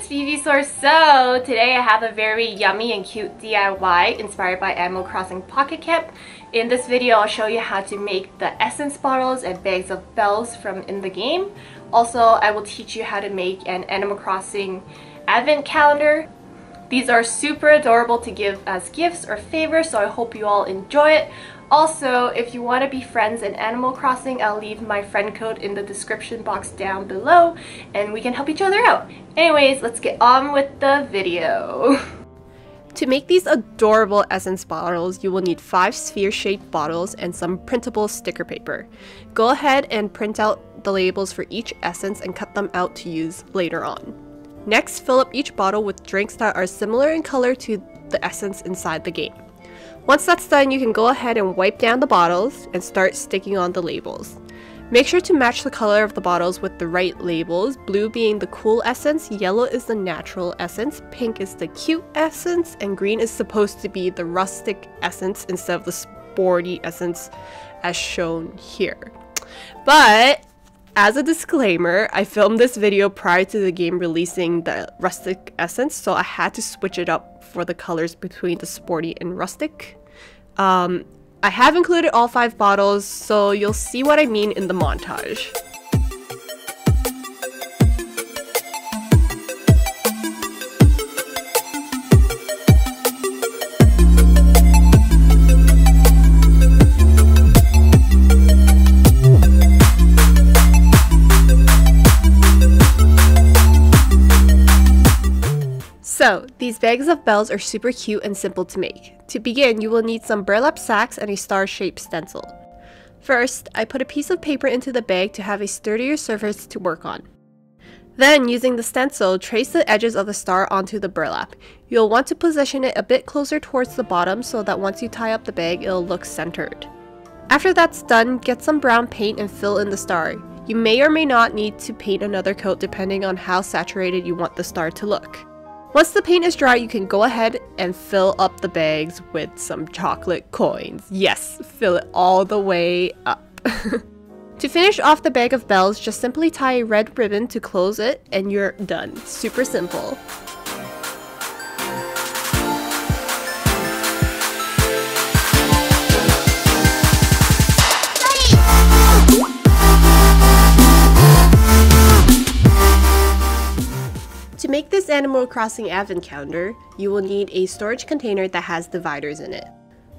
Stevie Source. So today I have a very yummy and cute DIY inspired by Animal Crossing Pocket Camp. In this video I'll show you how to make the essence bottles and bags of bells from in the game. Also I will teach you how to make an Animal Crossing advent calendar. These are super adorable to give as gifts or favors so I hope you all enjoy it. Also, if you want to be friends in Animal Crossing, I'll leave my friend code in the description box down below and we can help each other out. Anyways, let's get on with the video. To make these adorable essence bottles, you will need 5 sphere-shaped bottles and some printable sticker paper. Go ahead and print out the labels for each essence and cut them out to use later on. Next, fill up each bottle with drinks that are similar in color to the essence inside the game. Once that's done, you can go ahead and wipe down the bottles and start sticking on the labels. Make sure to match the color of the bottles with the right labels, blue being the cool essence, yellow is the natural essence, pink is the cute essence, and green is supposed to be the rustic essence instead of the sporty essence as shown here. But as a disclaimer, I filmed this video prior to the game releasing the rustic essence, so I had to switch it up for the colors between the sporty and rustic. Um, I have included all five bottles, so you'll see what I mean in the montage. So, these bags of bells are super cute and simple to make. To begin, you will need some burlap sacks and a star-shaped stencil. First, I put a piece of paper into the bag to have a sturdier surface to work on. Then, using the stencil, trace the edges of the star onto the burlap. You'll want to position it a bit closer towards the bottom so that once you tie up the bag, it'll look centered. After that's done, get some brown paint and fill in the star. You may or may not need to paint another coat depending on how saturated you want the star to look. Once the paint is dry, you can go ahead and fill up the bags with some chocolate coins. Yes, fill it all the way up. to finish off the bag of bells, just simply tie a red ribbon to close it and you're done. Super simple. Animal Crossing advent calendar, you will need a storage container that has dividers in it.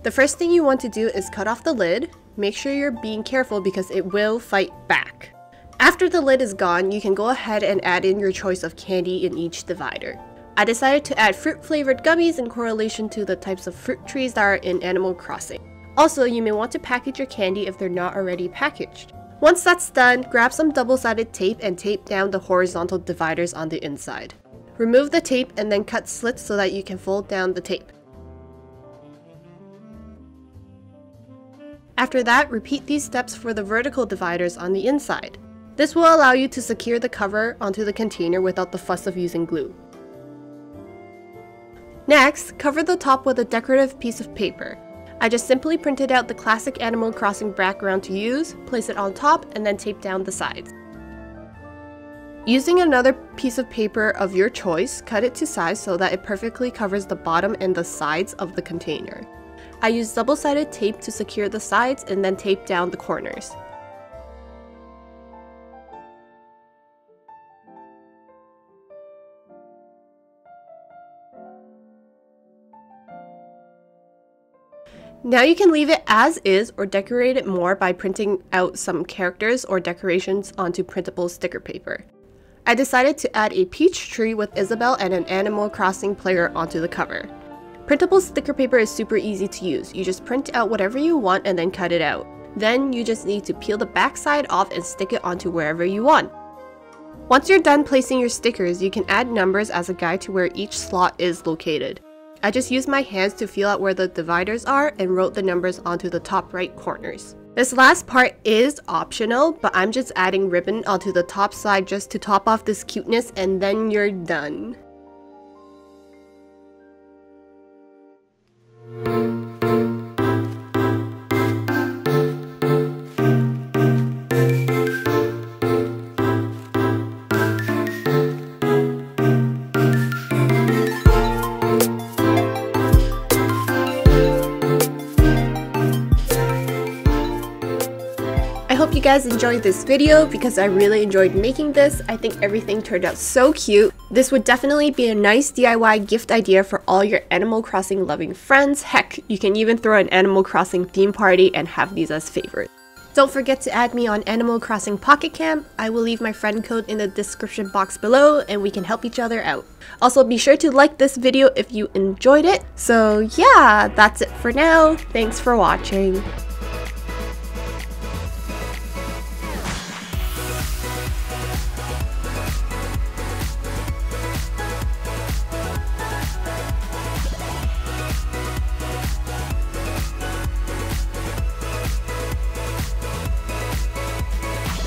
The first thing you want to do is cut off the lid. Make sure you're being careful because it will fight back. After the lid is gone, you can go ahead and add in your choice of candy in each divider. I decided to add fruit flavored gummies in correlation to the types of fruit trees that are in Animal Crossing. Also, you may want to package your candy if they're not already packaged. Once that's done, grab some double-sided tape and tape down the horizontal dividers on the inside. Remove the tape and then cut slits so that you can fold down the tape. After that, repeat these steps for the vertical dividers on the inside. This will allow you to secure the cover onto the container without the fuss of using glue. Next, cover the top with a decorative piece of paper. I just simply printed out the classic Animal Crossing background to use, place it on top, and then tape down the sides. Using another piece of paper of your choice, cut it to size so that it perfectly covers the bottom and the sides of the container. I use double-sided tape to secure the sides and then tape down the corners. Now you can leave it as is or decorate it more by printing out some characters or decorations onto printable sticker paper. I decided to add a peach tree with Isabelle and an Animal Crossing player onto the cover. Printable sticker paper is super easy to use. You just print out whatever you want and then cut it out. Then you just need to peel the backside off and stick it onto wherever you want. Once you're done placing your stickers, you can add numbers as a guide to where each slot is located. I just used my hands to feel out where the dividers are and wrote the numbers onto the top right corners. This last part is optional, but I'm just adding ribbon onto the top side just to top off this cuteness and then you're done. Hope you guys enjoyed this video because I really enjoyed making this. I think everything turned out so cute. This would definitely be a nice DIY gift idea for all your Animal Crossing loving friends. Heck, you can even throw an Animal Crossing theme party and have these as favorites. Don't forget to add me on Animal Crossing Pocket Camp. I will leave my friend code in the description box below and we can help each other out. Also, be sure to like this video if you enjoyed it. So yeah, that's it for now. Thanks for watching.